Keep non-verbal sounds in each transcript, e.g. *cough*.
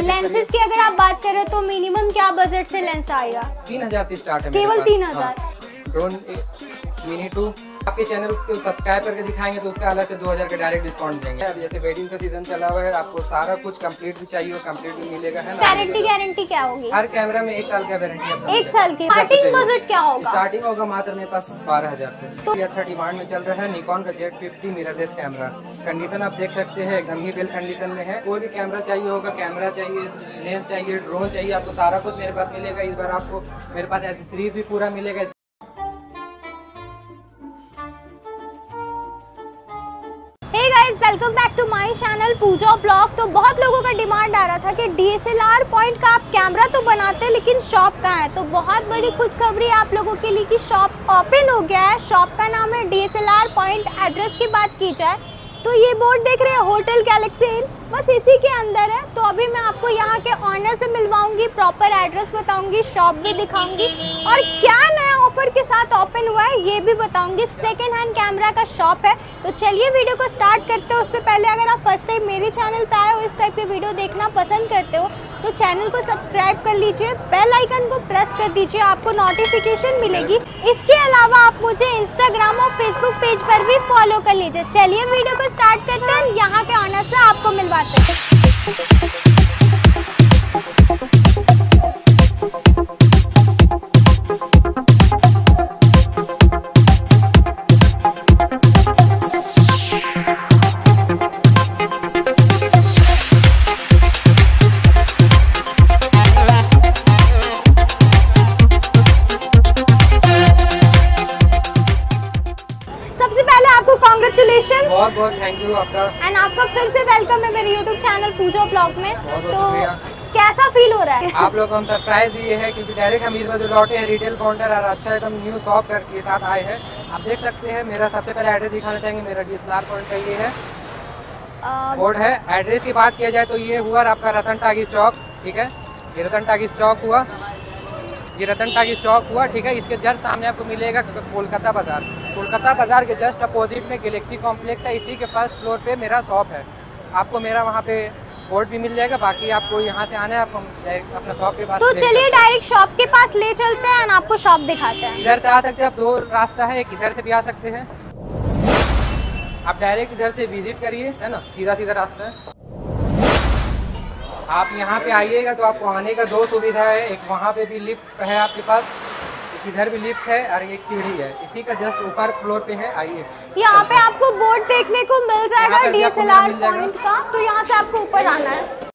Lenses की अगर आप बात करें तो मिनिमम क्या बजट से लेंस आएगा? तीन हज़ार से स्टार्ट है केवल तीन हाँ। हज़ार ड्रोन मिनी टू आपके चैनल को सब्सक्राइब करके दिखाएँगे तो उसका अलग से 2000 का डायरेक्ट डिस्काउंट देंगे अब जैसे वेडिंग का सीज़न चला हुआ है आपको सारा कुछ कंप्लीट भी चाहिए कंप्लीट भी मिलेगा है गारंटी गारंटी क्या होगी? हर कैमरा में एक साल का वारंटी एक साल की स्टार्टिंग बजट क्या होगा? स्टार्टिंग होगा मात्र मेरे पास बारह हज़ार तो अच्छा डिमांड में चल रहा है निकॉन का Z fifty mirrorless camera condition आप देख सकते हैं एकदम ही वेल कंडीशन में है। कोई भी कैमरा चाहिए होगा कैमरा चाहिए लेंस चाहिए ड्रोन चाहिए आपको सारा कुछ मेरे पास मिलेगा। इस बार आपको मेरे पास एसेसरीज भी पूरा मिलेगा guys welcome back to my channel Pooja blog तो बहुत लोगों का डिमांड आ रहा था कि डीएसएलआर पॉइंट का आप कैमरा तो बनाते हैं लेकिन शॉप कहाँ है? तो बहुत बड़ी खुशखबरी आप लोगों के लिए कि शॉप ओपन हो गया है। शॉप का नाम है डीएसएलआर पॉइंट एड्रेस की बात की जाए तो ये बोर्ड देख रहे हैं होटल गैलेक्सी इन बस इसी के अंदर है। तो अभी मैं आपको यहाँ के ऑनर से मिलवाऊँगी प्रॉपर एड्रेस बताऊँगी शॉप भी दिखाऊँगी। और क्या नया ऑफ़र के साथ ओपन हुआ है, ये भी बताऊँगी। सेकेंड हैंड कैमरा का शॉप है। तो चलिए वीडियो को स्टार्ट करते हैं। उससे पहले अगर आप फ़र्स्ट टाइम मेरे चैनल पे आए हो, इस टाइप के वीडियो देखना पसंद करते हो तो चैनल को सब्सक्राइब कर लीजिए। बेल आइकन को प्रेस कर दीजिए, आपको नोटिफिकेशन मिलेगी। इसके अलावा आप मुझे इंस्टाग्राम और फेसबुक पेज पर भी फॉलो कर लीजिए। चलिए वीडियो को स्टार्ट करते हैं। यहाँ के ऑनर से आपको मिलवाते って。कॉन्ग्रेचुलेशन बहुत बहुत थैंक यू आपका। एंड आपका फिर से वेलकम है मेरे यूट्यूब चैनल पूजा ब्लॉग में। बहुत तो। कैसा फील हो रहा है? *laughs* आप लोग को हम सरप्राइज़ दिए हैं क्योंकि डायरेक्ट हम इस बार जो लौटे हैं रिटेल काउंटर और अच्छा एकदम न्यू शॉप कर के साथ आए हैं। आप देख सकते हैं मेरा सबसे पहले एड्रेस दिखाना चाहेंगे मेरा डी डीएसएलआर पॉइंट का ये है। बोर्ड है। एड्रेस की बात किया जाए तो ये हुआ आपका रतन टागी चौक ठीक है? ये रतन टागी चौक हुआ। ये रतन टागी चौक हुआ ठीक है? इसके जस्ट सामने आपको मिलेगा कोलकाता बाज़ार। कोलकाता बाज़ार के जस्ट अपोजिट में गैलेक्सी कॉम्प्लेक्स है इसी के फ़र्स्ट फ्लोर पे मेरा शॉप है। आपको मेरा वहाँ पे बोर्ड भी मिल जाएगा बाकी आपको यहाँ से आना है आप अपना शॉप के पास तो चलिए डायरेक्ट शॉप के पास ले चलते हैं आपको शॉप दिखाते हैं। इधर से आ सकते हैं आप दो रास्ता है एक इधर से भी आ सकते हैं। आप डायरेक्ट इधर से विज़िट करिए है ना? सीधा सीधा रास्ता है। आप यहाँ पे आइएगा तो आपको आने का दो सुविधा है एक वहाँ पे भी लिफ्ट है आपके पास। इधर भी लिफ्ट है और एक सीढ़ी है। इसी का जस्ट ऊपर फ्लोर पे है आइए। यहाँ पे आपको बोर्ड देखने को मिल जाएगा डीएसएलआर पॉइंट का। तो यहाँ से आपको ऊपर आना है।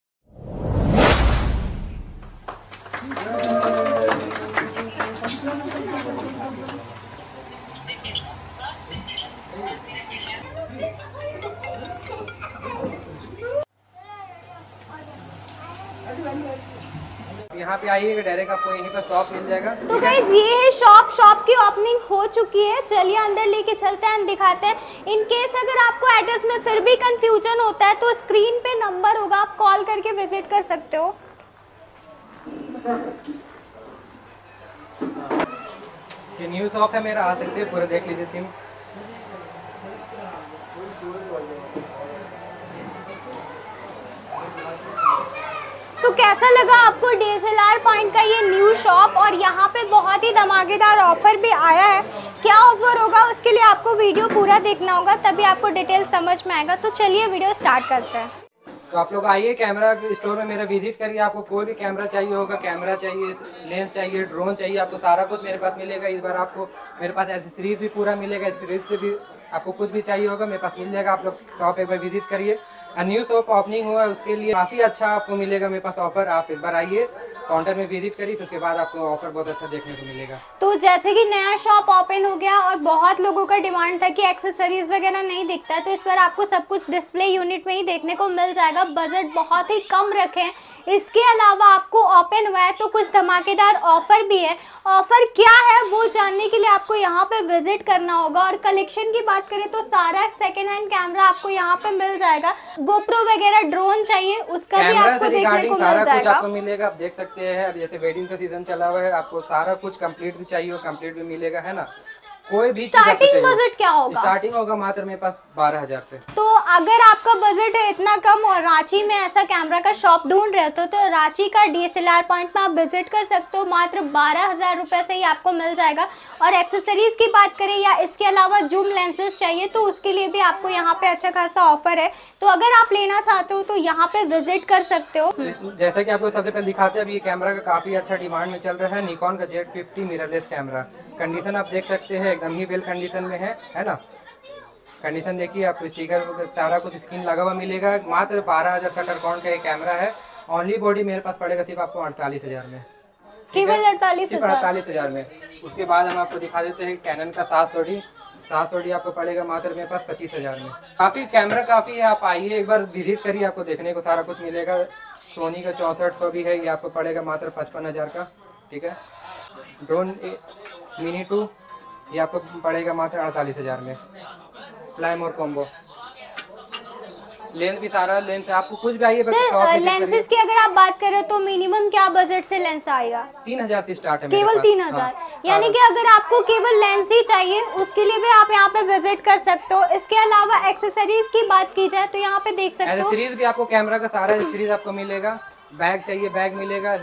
यहाँ पे आइएगा डायरेक्ट आपको यहीं पर शॉप मिल जाएगा। तो गाइज़ ये है शॉप शॉप की ओपनिंग हो चुकी है। चलिए अंदर लेके चलते हैं दिखाते हैं। इन केस अगर आपको एड्रेस में फिर भी कंफ्यूजन होता है तो स्क्रीन पे नंबर होगा आप कॉल करके विज़िट कर सकते हो। ये न्यू शॉप है मेरा आ सकते हैं पूरा देख लीजिए थीम तो कैसा लगा आपको डीएसएलआर पॉइंट का ये न्यू शॉप और यहाँ पे बहुत ही धमाकेदार ऑफ़र भी आया है। क्या ऑफ़र होगा? उसके लिए आपको वीडियो पूरा देखना होगा, तभी आपको डिटेल समझ में आएगा। तो चलिए वीडियो स्टार्ट करते हैं। तो आप लोग आइए कैमरा स्टोर में मेरा विज़िट करिए। आपको कोई भी कैमरा चाहिए होगा कैमरा चाहिए लेंस चाहिए ड्रोन चाहिए, आपको सारा कुछ मेरे पास मिलेगा। इस बार आपको मेरे पास एसेसरीज भी पूरा मिलेगा एसेसरीज से भी आपको कुछ भी चाहिए होगा, मेरे पास मिल जाएगा। आप लोग शॉप एक बार विज़िट करिए। न्यू शॉप ओपनिंग हुआ है, उसके लिए काफ़ी अच्छा आपको मिलेगा, मेरे पास ऑफ़र आप एक बार आइए। काउंटर में विज़िट करी उसके बाद आपको ऑफ़र बहुत अच्छा देखने को मिलेगा। तो जैसे कि नया शॉप ओपन हो गया और बहुत लोगों का डिमांड था कि एक्सेसरीज वगैरह नहीं दिखता है तो इस पर आपको सब कुछ डिस्प्ले यूनिट में ही देखने को मिल जाएगा। बजट बहुत ही कम रखें। इसके अलावा आपको ओपन हुआ है तो कुछ धमाकेदार ऑफ़र भी है। ऑफ़र क्या है वो जानने के लिए आपको यहाँ पे विज़िट करना होगा। और कलेक्शन की बात करें तो सारा सेकेंड हैंड कैमरा आपको यहाँ पे मिल जाएगा। गोप्रो वगैरह ड्रोन चाहिए उसका भी आपको देखने को सारा मिल कुछ जाएगा। आपको मिलेगा। आप देख सकते हैं अब जैसे वेडिंग का सीज़न चला हुआ है आपको सारा कुछ कंप्लीट भी चाहिए कंप्लीट भी मिलेगा है ना? कोई भी स्टार्टिंग बजट क्या होगा? स्टार्टिंग होगा मात्र मेरे पास बारह हज़ार से। तो अगर आपका बजट है इतना कम और रांची में ऐसा कैमरा का शॉप ढूंढ रहे हो तो, रांची का डीएसएलआर पॉइंट में आप विज़िट कर सकते हो मात्र बारह हज़ार रुपए से ही आपको मिल जाएगा। और एक्सेसरीज की बात करें या इसके अलावा जूम लेंसेज चाहिए तो उसके लिए भी आपको यहाँ पे अच्छा खासा ऑफ़र है। तो अगर आप लेना चाहते हो तो यहाँ पे विज़िट कर सकते हो। जैसा कि आपको सबसे पहले दिखाते हैं अभी ये कैमरा का काफ़ी अच्छा डिमांड में चल रहा है निकॉन का Z fifty mirrorless camera condition आप देख सकते हैं एकदम ही वेल कंडीशन में है है ना? कंडीशन देखिए आपको स्टिकर सारा कुछ स्क्रीन लगा हुआ मिलेगा। मात्र बारह हज़ार शटर कौन का ये कैमरा है। ओनली बॉडी मेरे पास पड़ेगा सिर्फ़ आपको अड़तालीस हज़ार में। केवल अड़तालीस अड़तालीस हज़ार में। उसके बाद हम आपको दिखा देते हैं कैनन का सात सौ डी। सात सौ डी आपको पड़ेगा मात्र मेरे पास पच्चीस हज़ार में। काफ़ी कैमरा काफ़ी है। आप आइए एक बार विज़िट करिए आपको देखने को सारा कुछ मिलेगा। सोनी का चौंसठ सौ भी है ये आपको पड़ेगा मात्र पचपन हज़ार का। ठीक है? ड्रोन मिनी टू ये आपको पड़ेगा मात्र अड़तालीस हज़ार में। फ्लाई मोर कॉम्बो लेंस भी सारा लेंस आपको कुछ भी आइए लेंसेज की अगर आप बात करें तो मिनिमम क्या बजट से लेंस आएगा? तीन हज़ार से स्टार्ट है केवल तीन हाँ, हज़ार सारा। यानी कि अगर आपको केवल लेंस ही चाहिए उसके लिए भी आप यहाँ पे विज़िट कर सकते हो। इसके अलावा एक्सेसरीज की बात की जाए तो यहाँ पे देख सकते हो। एसेसरीज भी आपको कैमरा का सारा एसेसरीज आपको मिलेगा। बैग चाहिए बैग मिलेगा।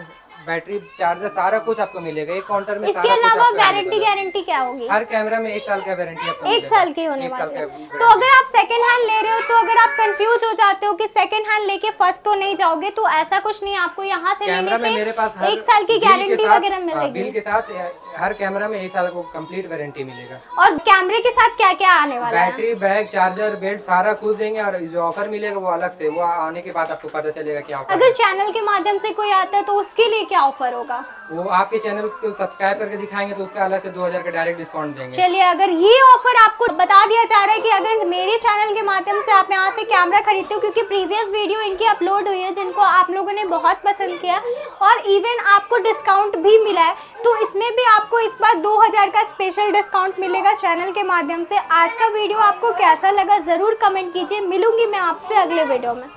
बैटरी चार्जर सारा कुछ आपको मिलेगा। एक काउंटर में इसके अलावा वारंटी गारंटी क्या होगी? हर कैमरा में एक साल का वारंटी आपको एक साल की होने वाली है। तो अगर आप सेकंड हैंड ले रहे हो तो अगर आप कंफ्यूज हो जाते हो कि सेकंड हैंड लेके फ़र्स्ट तो नहीं जाओगे तो ऐसा कुछ नहीं आपको यहाँ से लेने में मेरे पास एक साल की गारंटी वगैरह हाँ, मिलेगी। बिल के साथ हर कैमरा में एक साल को कंप्लीट वारंटी मिलेगा। और कैमरे के साथ क्या क्या आने वाला है? बैटरी बैग चार्जर बेल्ट सारा कुछ देंगे और जो ऑफ़र मिलेगा वो अलग से वो आने के बाद आपको पता चलेगा क्या अगर चैनल के माध्यम से कोई आता है तो उसके लिए क्या ऑफ़र होगा? वो आपके चैनल को सब्सक्राइब करके दिखाएँगे तो उसका अलग से 2000 का डायरेक्ट डिस्काउंट देंगे। चलिए अगर ये ऑफ़र आपको बता दिया जा रहा है कि अगर मेरे चैनल के माध्यम से आप यहाँ से कैमरा खरीदते हो क्योंकि प्रीवियस वीडियो इनकी अपलोड हुई है जिनको आप लोगों ने बहुत पसंद किया और इवन आपको डिस्काउंट भी मिला है तो इसमें भी आपको इस बार 2000 का स्पेशल डिस्काउंट मिलेगा चैनल के माध्यम से। आज का वीडियो आपको कैसा लगा ज़रूर कमेंट कीजिए। मिलूँगी मैं आपसे अगले वीडियो में।